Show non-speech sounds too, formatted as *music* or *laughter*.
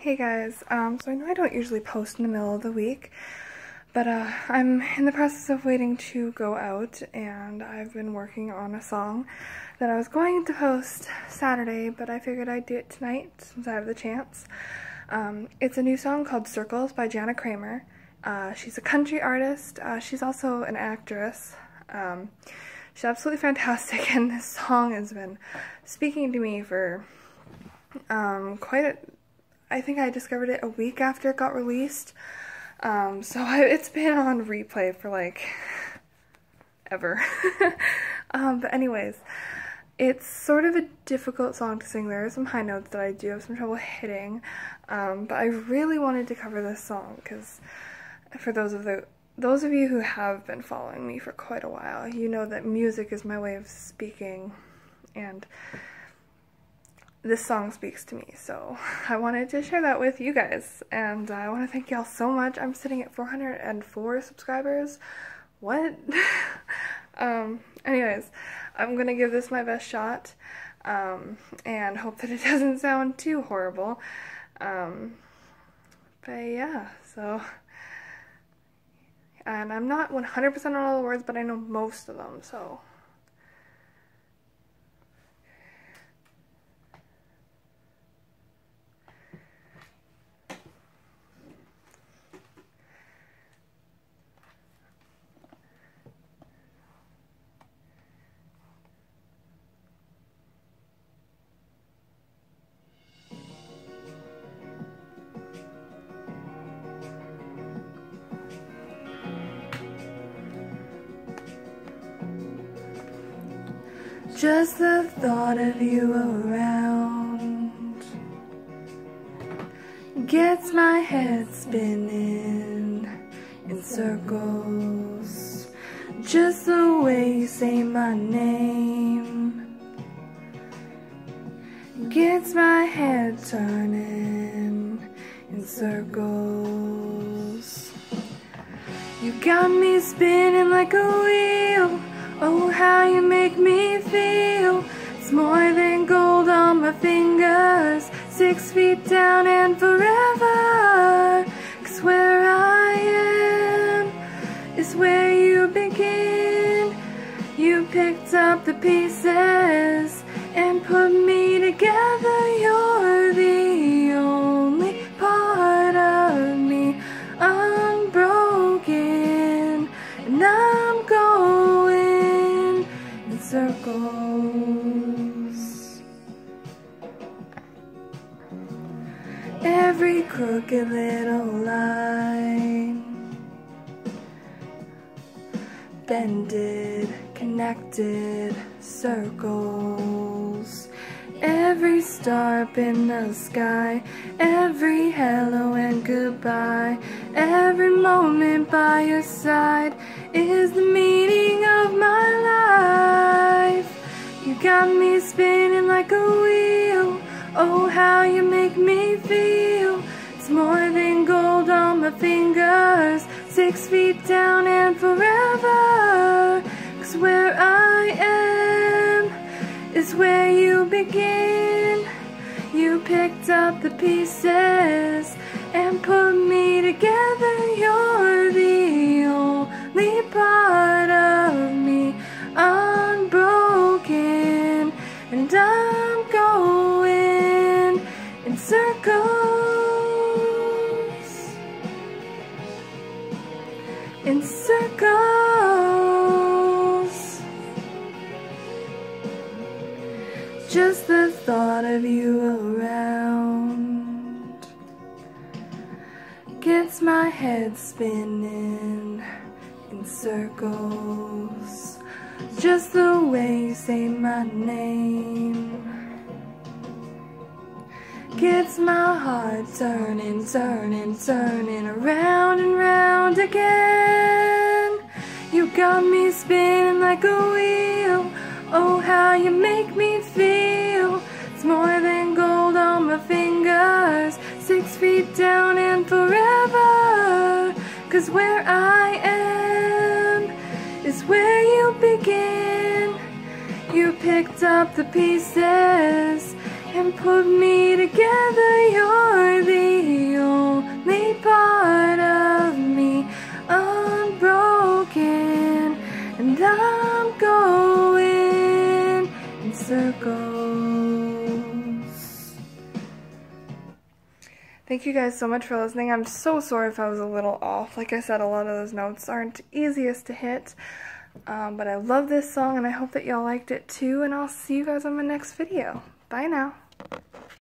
Hey guys, um, so I know I don't usually post in the middle of the week, but uh, I'm in the process of waiting to go out, and I've been working on a song that I was going to post Saturday, but I figured I'd do it tonight since I have the chance. Um, it's a new song called Circles by Jana Kramer. Uh, she's a country artist. Uh, she's also an actress. Um, she's absolutely fantastic, *laughs* and this song has been speaking to me for um, quite a I think I discovered it a week after it got released. Um, so I, *laughs* it's been on replay for like ever. *laughs* um, but anyways, it's sort of a difficult song to sing. There are some high notes that I do have some trouble hitting, um, but I really wanted to cover this song because for those of the those of you who have been following me for quite a while, you know that music is my way of speaking, and this song speaks to me. So *laughs* I wanted to share that with you guys. And I want to thank y'all so much. I'm sitting at 404 subscribers. What? *laughs* um, anyways, I'm going to give this my best shot. Um, and hope that it *laughs* doesn't sound too horrible. Um, but yeah, so. And I'm not 100% on all the words, but I know most of them, so Just the thought of you around gets my head spinning in circles. Just the way you say my name gets my head turning in circles. You got me spinning like a wheel. Oh, make me feel. It's more than gold on my fingers. Six feet down and forever. Cause where I am is where you begin. You picked up the pieces circles. Every crooked little line bended, connected circles. Every star up in the sky, every hello and goodbye, every moment by your side is the meaning got me spinning like a wheel. Oh, how you make me feel. It's more than gold on my fingers, six feet down and forever. Cause where I am is where you begin. You picked up the pieces Just the thought of you around gets my head spinning in circles. Just the way you say my name gets my heart turning, turning, turning around and round again. You got me spinning like a wheel. Oh, how you make me feel. It's more than gold on my fingers. Six feet down and forever. Cause where I am is where you begin. You picked up the pieces and put me together. You're the only part of me unbroken. And I'm going circles. Thank you guys so much for listening. I'm so sorry if I was a little off. Like I said, a lot of those notes aren't easiest to hit. Um, but I love this song and I hope that y'all liked it too. And I'll see you guys on my next video. Bye now.